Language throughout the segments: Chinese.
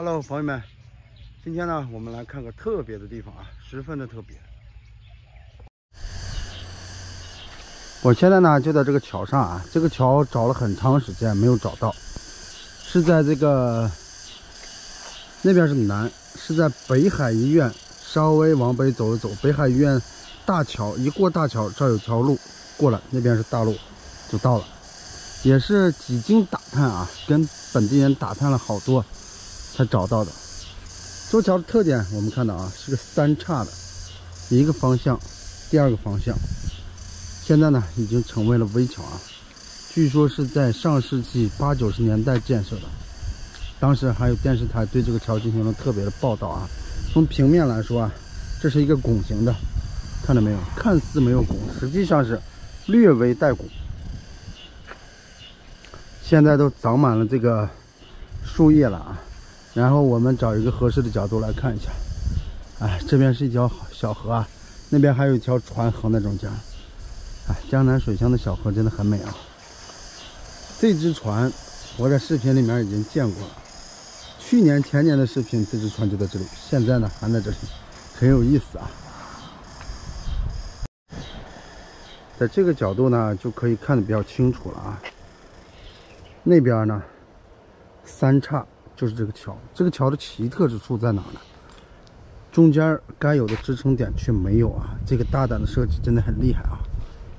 Hello，朋友们，今天呢，我们来看个特别的地方啊，十分的特别。我现在呢就在这个桥上啊，这个桥找了很长时间没有找到，是在这个那边是南，是在北海医院稍微往北走一走，北海医院大桥一过大桥，这有条路过来，那边是大路，就到了。也是几经打探啊，跟本地人打探了好多。才找到的。这座桥的特点，我们看到啊，是个三叉的，一个方向，第二个方向。现在呢，已经成为了危桥啊。据说是在上世纪八九十年代建设的，当时还有电视台对这个桥进行了特别的报道啊。从平面来说啊，这是一个拱形的，看到没有？看似没有拱，实际上是略微带拱。现在都长满了这个树叶了啊。然后我们找一个合适的角度来看一下，哎，这边是一条小河啊，那边还有一条船横在中间，哎，江南水乡的小河真的很美啊。这只船我在视频里面已经见过了，去年前年的视频，这只船就在这里，现在呢还在这里，很有意思啊。在这个角度呢就可以看得比较清楚了啊。那边呢，三岔。就是这个桥，这个桥的奇特之处在哪呢？中间该有的支撑点却没有啊！这个大胆的设计真的很厉害啊！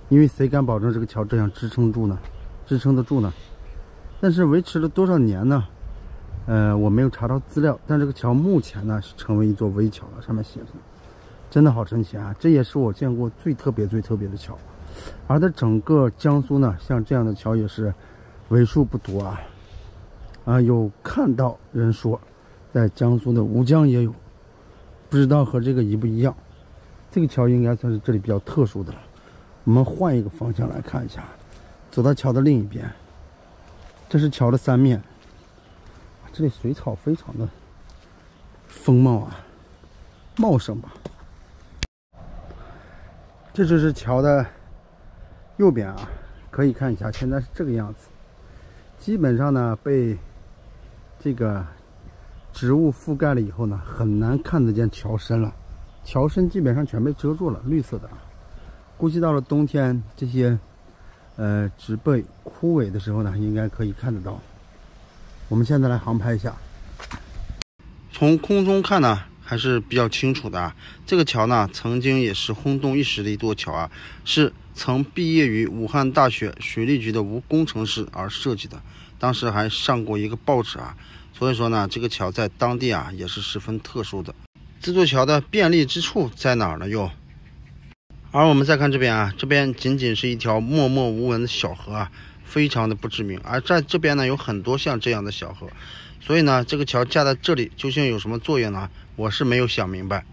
因为谁敢保证这个桥这样支撑住呢？支撑得住呢？但是维持了多少年呢？呃，我没有查到资料，但这个桥目前呢是成为一座危桥了，上面写着，真的好神奇啊！这也是我见过最特别、最特别的桥，而在整个江苏呢，像这样的桥也是为数不多啊。啊，有看到人说，在江苏的吴江也有，不知道和这个一不一样。这个桥应该算是这里比较特殊的了。我们换一个方向来看一下，走到桥的另一边，这是桥的三面。这里水草非常的丰茂啊，茂盛吧。这就是桥的右边啊，可以看一下，现在是这个样子。基本上呢，被这个植物覆盖了以后呢，很难看得见桥身了。桥身基本上全被遮住了，绿色的。估计到了冬天，这些呃植被枯萎的时候呢，应该可以看得到。我们现在来航拍一下，从空中看呢，还是比较清楚的。这个桥呢，曾经也是轰动一时的一座桥啊，是曾毕业于武汉大学水利局的吴工程师而设计的。当时还上过一个报纸啊，所以说呢，这个桥在当地啊也是十分特殊的。这座桥的便利之处在哪儿呢？又，而我们再看这边啊，这边仅仅是一条默默无闻的小河啊，非常的不知名。而在这边呢，有很多像这样的小河，所以呢，这个桥架在这里究竟有什么作用呢？我是没有想明白。